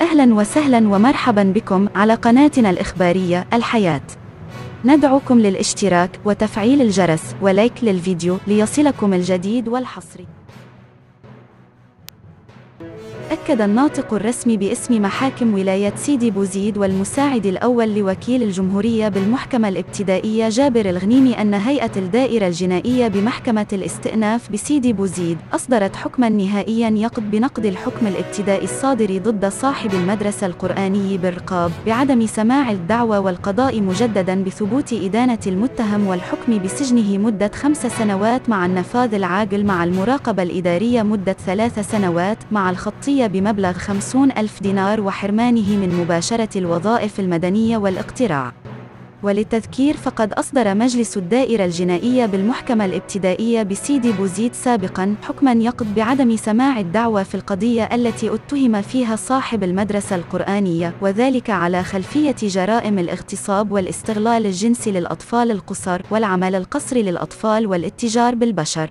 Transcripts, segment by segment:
أهلا وسهلا ومرحبا بكم على قناتنا الإخبارية الحياة. ندعوكم للاشتراك وتفعيل الجرس ولايك للفيديو ليصلكم الجديد والحصري. أكد الناطق الرسمي باسم محاكم ولاية سيدي بوزيد والمساعد الأول لوكيل الجمهورية بالمحكمة الابتدائية جابر الغنيمي أن هيئة الدائرة الجنائية بمحكمة الاستئناف بسيدي بوزيد أصدرت حكما نهائيا يقض بنقض الحكم الابتدائي الصادر ضد صاحب المدرسة القرآني بالرقاب بعدم سماع الدعوى والقضاء مجددا بثبوت إدانة المتهم والحكم بسجنه مدة خمس سنوات مع النفاذ العاجل مع المراقبة الإدارية مدة ثلاث سنوات مع الخطية بمبلغ 50 ألف دينار وحرمانه من مباشرة الوظائف المدنية والاقتراع. وللتذكير فقد أصدر مجلس الدائرة الجنائية بالمحكمة الابتدائية بسيدي بوزيد سابقا حكما يقض بعدم سماع الدعوى في القضية التي اتهم فيها صاحب المدرسة القرآنية وذلك على خلفية جرائم الاغتصاب والاستغلال الجنسي للأطفال القصر والعمل القسري للأطفال والاتجار بالبشر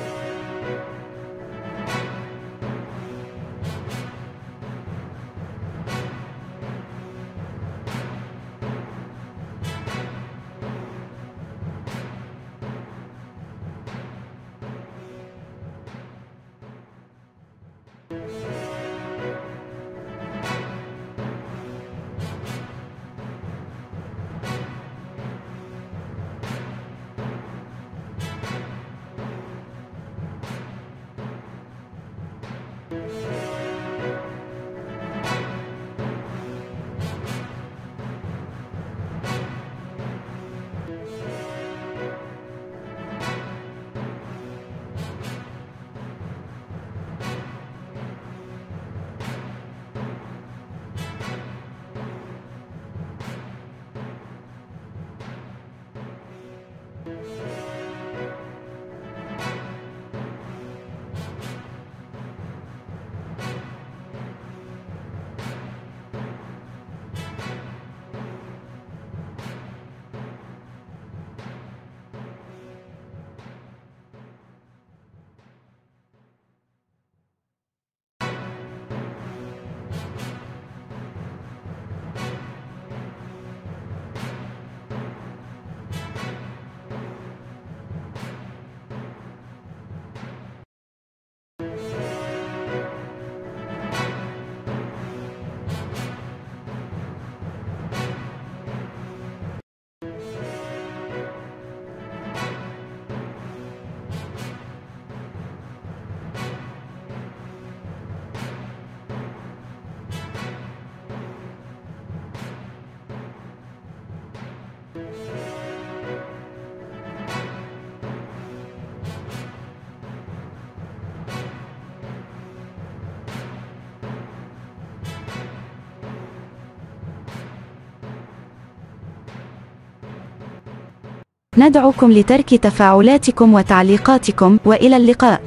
ندعوكم لترك تفاعلاتكم وتعليقاتكم وإلى اللقاء.